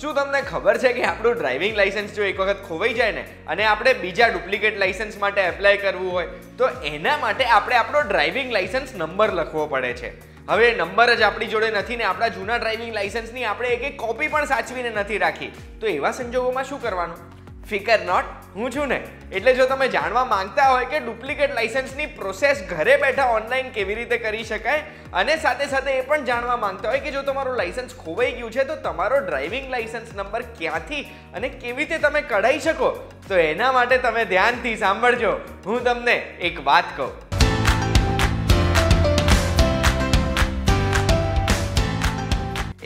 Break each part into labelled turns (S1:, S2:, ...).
S1: શું તમને ખબર છે કે આપણું ડ્રાઇવિંગ લાઇસન્સ જો એક વખત ખોવાઈ જાય ને, અને આપણે બીજા ડુપ્લિકેટ લાઇસન્સ માટે એપ્લાય કરવું હોય, તો એના માટે આપણે આપણો ડ્રાઇવિંગ લાઇસન્સ નંબર લખવો પડે છે. હવે નંબર જ આપણી જોડે નથી ને, આપણા જૂના ડ્રાઇવિંગ લાઇસન્સની આપણે એક એક કોપી પણ સાચવીને નથી રાખી. તો એવા સંજોગોમાં શું કરવાનું? ફિકર નોટ, હું છું ને. એટલે જો તમે જાણવા માંગતા હોય કે ડુપ્લિકેટ લાઇસન્સની પ્રોસેસ ઘરે બેઠા ઓનલાઈન કેવી રીતે કરી શકાય, અને સાથે સાથે એ પણ જાણવા માંગતા હોય કે જો તમારું લાઇસન્સ ખોવાઈ ગયું છે, તો તમારો ડ્રાઇવિંગ લાઇસન્સ નંબર ક્યાંથી અને કેવી રીતે તમે કઢાઈ શકો? તો એના માટે તમે ધ્યાનથી સાંભળજો. હું તમને એક વાત કહું.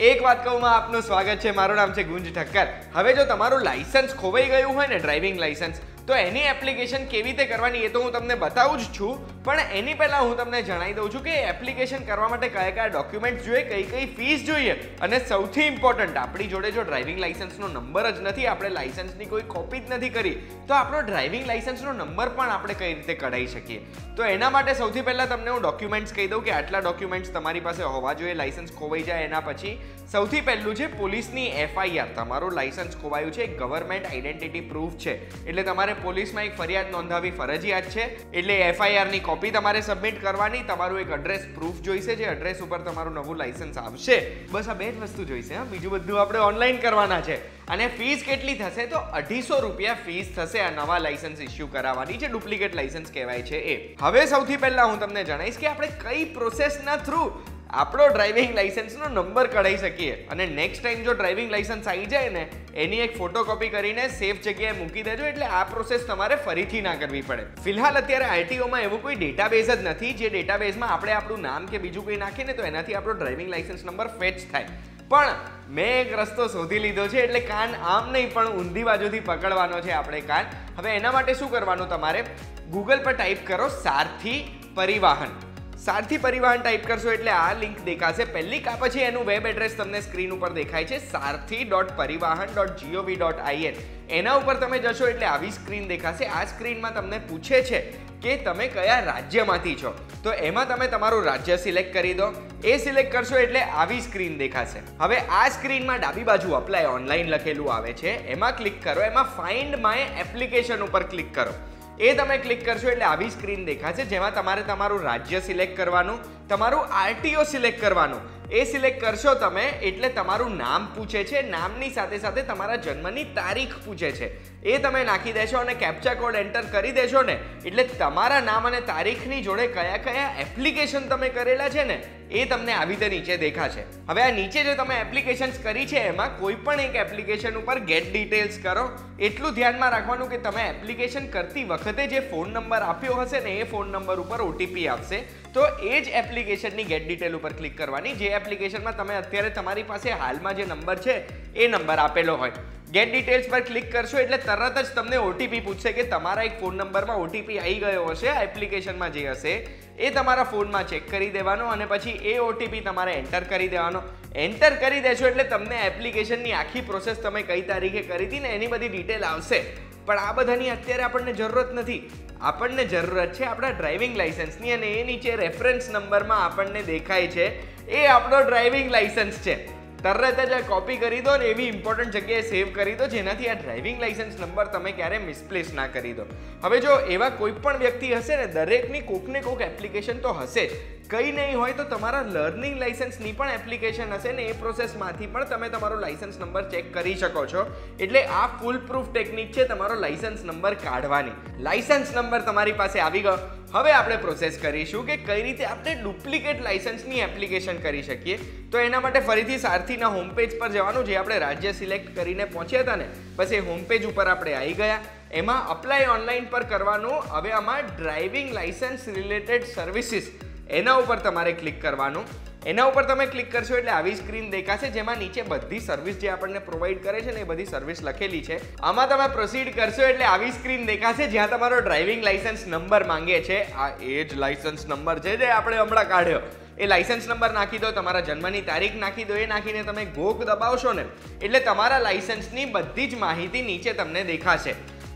S1: એક વાત કહુંમાં આપનું સ્વાગત છે. મારું નામ છે ગુંજ ઠક્કર. હવે જો તમારું લાઇસન્સ ખોવાઈ ગયું હોય ને ડ્રાઇવિંગ લાઇસન્સ તો એની એપ્લિકેશન કેવી રીતે કરવાની એ તો હું તમને બતાવું જ છું. પણ એની પહેલાં હું તમને જણાવી દઉં છું કે એપ્લિકેશન કરવા માટે કયા કયા ડોક્યુમેન્ટ્સ જોઈએ, કઈ કઈ ફીસ જોઈએ અને સૌથી ઇમ્પોર્ટન્ટ આપણી જોડે જો ડ્રાઇવિંગ લાઇસન્સનો નંબર જ નથી, આપણે લાઇસન્સની કોઈ કોપી જ નથી કરી, તો આપણો ડ્રાઇવિંગ લાઇસન્સનો નંબર પણ આપણે કઈ રીતે કઢાઈ શકીએ? તો એના માટે સૌથી પહેલાં તમને હું ડોક્યુમેન્ટ્સ કહી દઉં કે આટલા ડોક્યુમેન્ટ્સ તમારી પાસે હોવા જોઈએ લાઇસન્સ ખોવાઈ જાય એના પછી. સૌથી પહેલું છે પોલીસની એફઆઈઆર તમારું લાઇસન્સ ખોવાયું છે ગવર્મેન્ટ આઈડેન્ટિટી પ્રૂફ છે. એટલે તમારે પોલીસમાં એક ફરિયાદ નોંધાવી ફરજિયાત છે. એટલે એફઆઈઆરની કોપી તમારે સબમિટ કરવાની, તમારું એક એડ્રેસ પ્રૂફ જોઈશે જે એડ્રેસ ઉપર તમારું નવું લાઇસન્સ આવશે. બસ આ બે જ વસ્તુ જોઈશે, હા. બીજું બધું આપણે ઓનલાઈન કરવાના છે. અને ફીસ કેટલી થશે? તો અઢીસો રૂપિયા ફીસ થશે આ નવા લાઇસન્સ ઇસ્યુ કરાવવાની, જે ડુપ્લિકેટ લાઇસન્સ કહેવાય છે એ. હવે સૌથી પહેલા હું તમને જણાવીશ કે આપણે કઈ પ્રોસેસના થ્રુ આપણો ડ્રાઇવિંગ લાઇસન્સનો નંબર કઢાઈ શકીએ. અને નેક્સ્ટ ટાઈમ જો ડ્રાઇવિંગ લાઇસન્સ આવી જાય ને, એની એક ફોટોકોપી કરીને સેફ જગ્યાએ મૂકી દેજો, એટલે આ પ્રોસેસ તમારે ફરીથી ના કરવી પડે. ફિલહાલ અત્યારે આરટીઓમાં એવું કોઈ ડેટાબેઝ જ નથી, જે ડેટાબેઝમાં આપણે આપણું નામ કે બીજું કંઈ નાખીએ ને, તો એનાથી આપણો ડ્રાઇવિંગ લાઇસન્સ નંબર ફેચ થાય. પણ મેં એક રસ્તો શોધી લીધો છે, એટલે કાન આમ નહીં, પણ ઊંધી બાજુથી પકડવાનો છે આપણે કાન. હવે એના માટે શું કરવાનું તમારે? ગૂગલ પર ટાઈપ કરો સારથી પરિવાહન. સારથી પરિવહન ટાઈપ કરશો એટલે આ લિંક દેખાશે. પહેલી કા પછી એનું વેબ એડ્રેસ તમને સ્ક્રીન ઉપર દેખાય છે Sarathi dot Parivahan dot G O V dot I N એના ઉપર તમે જશો એટલે આવી સ્ક્રીન દેખાશે. આ સ્ક્રીનમાં તમને પૂછે છે કે તમે કયા રાજ્યમાંથી છો. તો એમાં તમે તમારું રાજ્ય સિલેક્ટ કરી દો. એ સિલેક્ટ કરશો એટલે આવી સ્ક્રીન દેખાશે. હવે આ સ્ક્રીનમાં ડાબી બાજુ અપ્લાય ઓનલાઈન લખેલું આવે છે. એમાં ક્લિક કરો. એમાં ફાઇન્ડ માય એપ્લિકેશન ઉપર ક્લિક કરો. એ તમે ક્લિક કરશો એટલે આવી સ્ક્રીન દેખાશે જેમાં તમારે તમારું રાજ્ય સિલેક્ટ કરવાનું તમારું આરટીઓ સિલેક્ટ કરવાનું. એ સિલેક્ટ કરશો તમે, એટલે તમારું નામ પૂછે છે, નામની સાથે સાથે તમારા જન્મની તારીખ પૂછે છે. એ તમે નાખી દેશો અને કેપ્ચા કોડ એન્ટર કરી દેશો ને, એટલે તમારા નામ અને તારીખની જોડે કયા કયા એપ્લિકેશન તમે કરેલા છે ને, એ તમને આવી રીતે નીચે દેખાશે. હવે આ નીચે જે તમે એપ્લિકેશન્સ કરી છે, એમાં કોઈ પણ એક એપ્લિકેશન ઉપર ગેટ ડિટેલ્સ કરો. એટલું ધ્યાનમાં રાખવાનું કે તમે એપ્લિકેશન કરતી વખતે જે ફોન નંબર આપ્યો હશે ને, એ ફોન નંબર ઉપર ઓટીપી આપશે તો એ જ એપ્લિકેશનની ગેટ ડિટેલ ઉપર ક્લિક કરવાની. જે એપ્લિકેશનમાં તમે અત્યારે તમારી પાસે હાલમાં જે નંબર છે, એ નંબર આપેલો હોય. ગેટ ડિટેલ્સ પર ક્લિક કરશો એટલે તરત જ તમને ઓટીપી પૂછશે કે તમારા એક ફોન નંબરમાં ઓટીપી આવી ગયો હશે, આ એપ્લિકેશનમાં જે હશે, એ તમારા ફોનમાં ચેક કરી દેવાનો અને પછી એ ઓટીપી તમારે એન્ટર કરી દેવાનો. એન્ટર કરી દેશો એટલે તમને એપ્લિકેશનની આખી પ્રોસેસ તમે કઈ તારીખે કરી હતી ને એની બધી ડિટેલ આવશે. પણ આ બધાની અત્યારે આપણને જરૂરત નથી. આપણને જરૂરત છે આપણા ડ્રાઇવિંગ લાઇસન્સની અને એ નીચે રેફરન્સ નંબરમાં આપણને દેખાય છે. એ આપણો ડ્રાઇવિંગ લાઇસન્સ છે. તરત જ આ કોપી કરી દો ને એવી ઇમ્પોર્ટન્ટ જગ્યાએ સેવ કરી દો જેનાથી આ ડ્રાઇવિંગ લાઇસન્સ નંબર તમે ક્યારે મિસપ્લેસ ના કરી દો. હવે જો એવા કોઈ પણ વ્યક્તિ હશે ને, દરેકની કોકને કોક એપ્લિકેશન તો હશે જ. કંઈ નહીં હોય તો તમારા લર્નિંગ લાઇસન્સની પણ એપ્લિકેશન હશે ને એ પ્રોસેસમાંથી પણ તમે તમારો લાઇસન્સ નંબર ચેક કરી શકો છો. એટલે આ ફૂલ પ્રૂફ ટેકનિક છે તમારો લાઇસન્સ નંબર કાઢવાની. લાઇસન્સ નંબર તમારી પાસે આવી ગયો. હવે આપણે પ્રોસેસ કરીશું કે કઈ રીતે આપણે ડુપ્લિકેટ લાઇસન્સની એપ્લિકેશન કરી શકીએ. તો એના માટે ફરીથી સારથીના હોમપેજ પર જવાનું, જે આપણે રાજ્ય સિલેક્ટ કરીને પહોંચ્યા હતા ને, બસ એ હોમ પેજ ઉપર આપણે આવી ગયા. એમાં અપ્લાય ઓનલાઈન પર કરવાનું. હવે આમાં ડ્રાઇવિંગ લાઇસન્સ રિલેટેડ સર્વિસીસ એના ઉપર તમારે ક્લિક કરવાનું. એના ઉપર તમે ક્લિક કરશો એટલે આવી સ્ક્રીન દેખાશે જેમાં નીચે બધી સર્વિસ જે આપણને પ્રોવાઈડ કરે છે ને એ બધી સર્વિસ લખેલી છે. આમાં તમે પ્રોસીડ કરશો એટલે આવી સ્ક્રીન દેખાશે જ્યાં તમારો ડ્રાઇવિંગ લાઇસન્સ નંબર માંગે છે. આ એ જ લાઇસન્સ નંબર છે જે આપણે હમણાં કાઢ્યો. એ લાઇસન્સ નંબર નાખી દો, તમારા જન્મની તારીખ નાખી દો, એ નાખીને તમે ગોક દબાવશો ને, એટલે તમારા લાઇસન્સની બધી જ માહિતી નીચે તમને દેખાશે.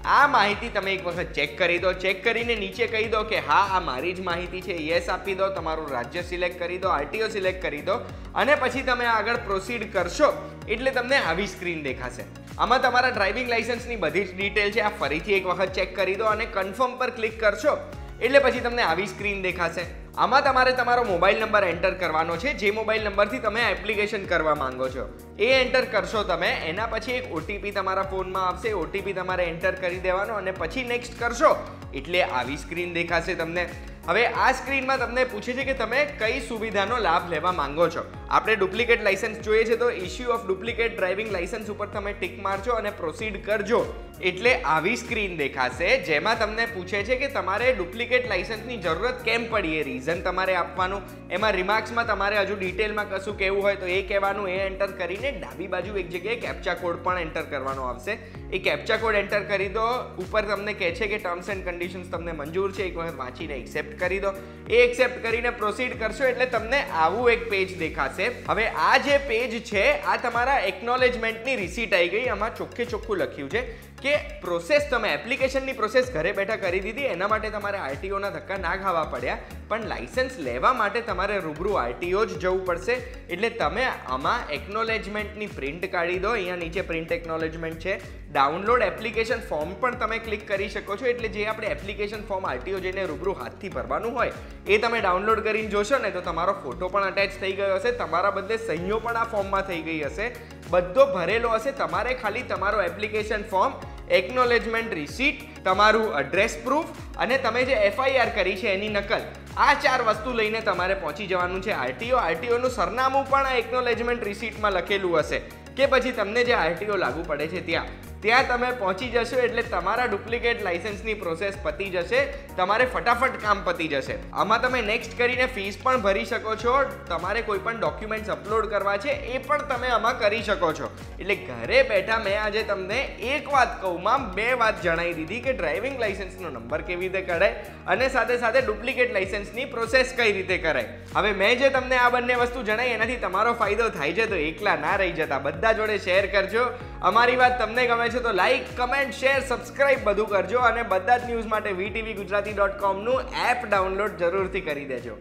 S1: આ માહિતી તમે એક વખત ચેક કરી દો. ચેક કરીને નીચે કહી દો કે હા, આ મારી જ માહિતી છે. યસ આપી દો, તમારું રાજ્ય સિલેક્ટ કરી દો, આરટીઓ સિલેક્ટ કરી દો અને પછી તમે આગળ પ્રોસીડ કરશો એટલે તમને આવી સ્ક્રીન દેખાશે. આમાં તમારા ડ્રાઇવિંગ લાઇસન્સની બધી જ ડિટેલ છે. આ ફરીથી એક વખત ચેક કરી દો અને કન્ફર્મ પર ક્લિક કરશો એટલે પછી તમને આવી સ્ક્રીન દેખાશે. આમાં તમારે તમારો મોબાઈલ નંબર એન્ટર કરવાનો છે. જે મોબાઈલ નંબરથી તમે એપ્લિકેશન કરવા માંગો છો, એ એન્ટર કરશો તમે. એના પછી એક ઓટીપી તમારા ફોનમાં આવશે. ઓટીપી તમારે એન્ટર કરી દેવાનો અને પછી નેક્સ્ટ કરશો. એટલે આવી સ્ક્રીન દેખાશે તમને. હવે આ સ્ક્રીનમાં તમને પૂછે છે કે તમે કઈ સુવિધાનો લાભ લેવા માંગો છો. આપણે ડુપ્લિકેટ લાઇસન્સ જોઈએ છે તો issue of duplicate driving licence ઉપર તમે ટિક મારજો અને પ્રોસીડ કરજો. એટલે આવી સ્ક્રીન દેખાશે, જેમાં તમને પૂછે છે કે તમારે ડુપ્લિકેટ લાઇસન્સની જરૂરત કેમ પડી એ રીઝન તમારે આપવાનું. એમાં રિમાર્ક્સમાં તમારે હજુ ડિટેલમાં કશું કહેવું હોય તો એ કહેવાનું, એ એન્ટર કરીને ડાબી બાજુ એક જગ્યાએ કેપ્ચા કોડ પણ એન્ટર કરવાનો આવશે. એ કેપ્ચા કોડ એન્ટર કરી દો, ઉપર તમને કહે છે કે ટર્મ્સ એન્ડ કન્ડિશન્સ તમને મંજૂર છે, એક વખત વાંચીને એક્સેપ્ટ કરી દો. એ એક્સેપ્ટ કરીને પ્રોસીડ કરશો એટલે તમને આવું એક પેજ દેખાશે. હવે આ જે પેજ છે, આ તમારા એકનોલેજમેન્ટની રિસીટ આવી ગઈ. આમાં ચોખ્ખે ચોખ્ખું લખ્યું છે કે પ્રોસેસ તમે એપ્લિકેશનની પ્રોસેસ ઘરે બેઠા કરી દીધી, એના માટે તમારે આરટીઓના ધક્કા ના ખાવા પડ્યા. પણ લાઇસન્સ લેવા માટે તમારે રૂબરૂ આરટીઓ જ જવું પડશે. એટલે તમે આમાં એકનોલેજમેન્ટની પ્રિન્ટ કાઢી દો. અહીંયા નીચે પ્રિન્ટ એકનોલેજમેન્ટ છે. ડાઉનલોડ એપ્લિકેશન ફોર્મ પણ તમે ક્લિક કરી શકો છો. એટલે જે આપણે એપ્લિકેશન ફોર્મ આરટીઓ જઈને રૂબરૂ હાથથી ભરવાનું હોય, એ તમે ડાઉનલોડ કરીને જોશો ને તો તમારો ફોટો પણ અટેચ થઈ ગયો હશે. તમારા બદલે સહીઓ પણ આ ફોર્મમાં થઈ ગઈ હશે. બધો ભરેલો હશે. તમારે ખાલી તમારો એપ્લિકેશન ફોર્મ એકનોલેજમેન્ટ રિસીટ તમારું એડ્રેસ પ્રૂફ અને તમે જે એફઆઈઆર કરી છે એની નકલ, આ ચાર વસ્તુ લઈને તમારે પહોંચી જવાનું છે. આરટીઓ, આરટીઓનું સરનામું પણ આ એકનોલેજમેન્ટ રિસીટમાં લખેલું હશે. કે પછી તમને જે આરટીઓ લાગુ પડે છે ત્યાં. ત્યાં તમે પહોંચી જશો એટલે તમારા ડુપ્લિકેટ લાઇસન્સની પ્રોસેસ પતી જશે, તમારે ફટાફટ કામ પતી જશે. આમાં તમે નેક્સ્ટ કરીને ફીસ પણ ભરી શકો છો, તમારે કોઈ પણ ડોક્યુમેન્ટ્સ અપલોડ કરવા છે, એ પણ તમે આમાં કરી શકો છો. એટલે ઘરે બેઠા મેં આજે તમને એક વાત કહુંમાં બે વાત જણાવી દીધી કે ડ્રાઇવિંગ લાઇસન્સનો નંબર કેવી રીતે કઢાય અને સાથે સાથે ડુપ્લિકેટ લાઇસન્સની પ્રોસેસ કઈ રીતે કરાય. હવે મેં જે તમને આ બંને વસ્તુ જણાવી એનાથી તમારો ફાયદો થાય છે, તો એકલા ના રહી જતા. બધા જોડે શેર કરજો. અમારી વાત તમને ગમે છે તો લાઈક કમેન્ટ શેર સબસ્ક્રાઇબ બધું કરજો અને બધા જ ન્યૂઝ માટે વીટીવી ગુજરાતી ડોટ કોમનું એપ ડાઉનલોડ જરૂરથી કરી દેજો.